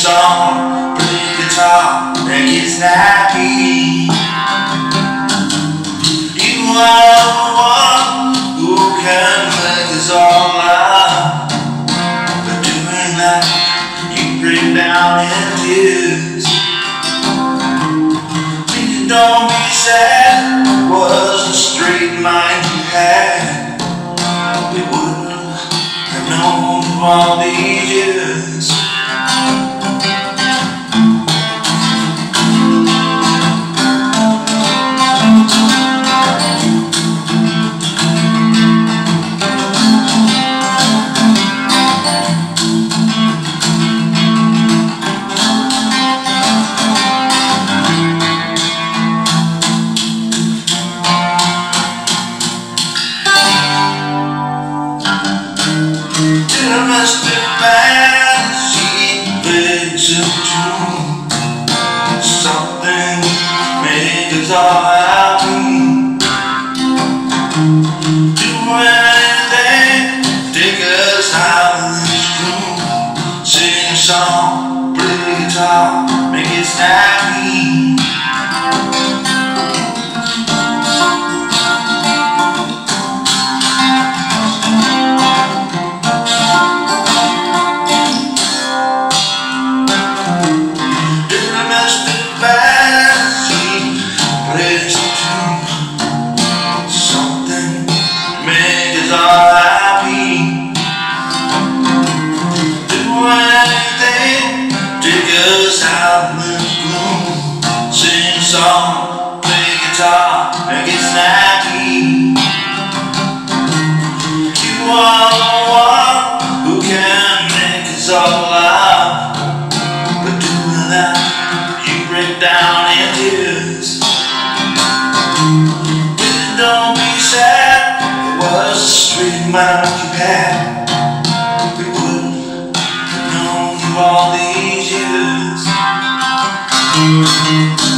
song, play guitar, and get snappy. You are the one who can make us all laugh. But doing that, you break down in tears. Please don't be sad, it was a straight mind you had. We wouldn't have known all these years. Us all anything, take us out this. Sing a song, play guitar, make it snappy. Out gloom. Sing a song, play guitar, make it snappy. You are the one who can make us all laugh. But you break down don't be sad, it was a straight mind you had. We wouldn't have known you all these years. Thank you.